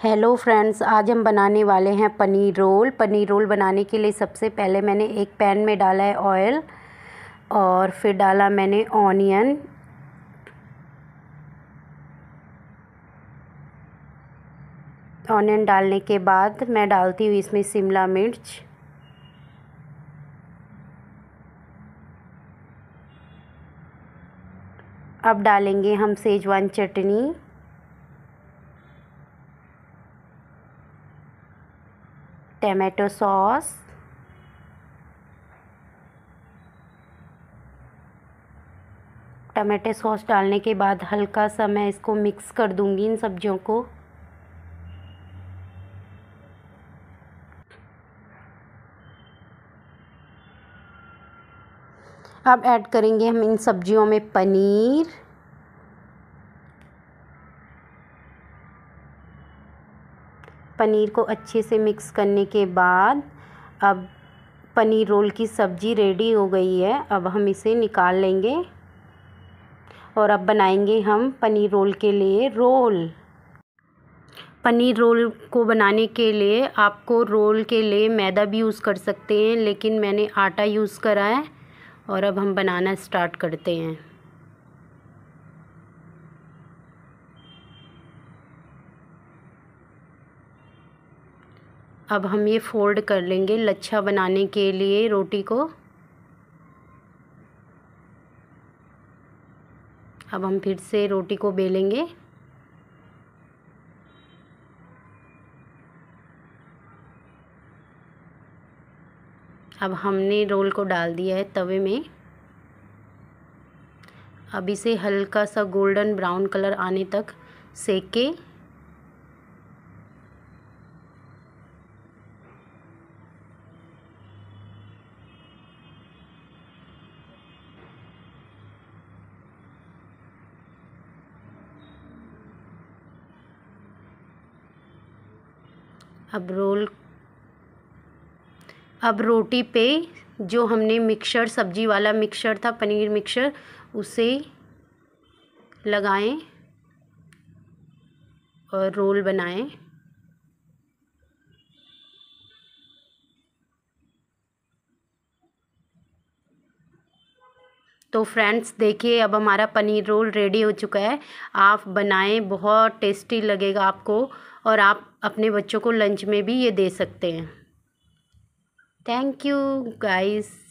Hello friends आज हम बनाने वाले हैं पनीर रोल। पनीर रोल बनाने के लिए सबसे पहले मैंने एक पैन में डाला है ऑयल और फिर डाला मैंने ऑनियन ऑनियन डालने के बाद मैं डालती हूँ इसमें शिमला मिर्च। अब डालेंगे हम Schezwan chutney. Tomato sauce tomato sauce डालने के बाद हल्का सा मैं इसको मिक्स कर दूँगी इन सब्जियों को। अब ऐड करेंगे हम इन सब्जियों में पनीर। पनीर को अच्छे से मिक्स करने के बाद अब पनीर रोल की सब्ज़ी रेडी हो गई है। अब हम इसे निकाल लेंगे और अब बनाएँगे हम पनीर रोल के लिए रोल। पनीर रोल को बनाने के लिए आपको रोल के लिए मैदा भी यूज़ कर सकते हैं, लेकिन मैंने आटा यूज़ करा है और अब हम बनाना स्टार्ट करते हैं। अब हम ये फ़ोल्ड कर लेंगे लच्छा बनाने के लिए रोटी को। अब हम फिर से रोटी को बेलेंगे। अब हमने रोल को डाल दिया है तवे में। अब इसे हल्का सा गोल्डन ब्राउन कलर आने तक सेक के। अब रोल, अब रोटी पे जो हमने मिक्सर, सब्ज़ी वाला मिक्सर था, पनीर मिक्सर, उसे लगाएँ और रोल बनाएँ। तो फ्रेंड्स, देखिए, अब हमारा पनीर रोल रेडी हो चुका है। आप बनाएँ, बहुत टेस्टी लगेगा आपको और आप अपने बच्चों को लंच में भी ये दे सकते हैं। Thank you, guys.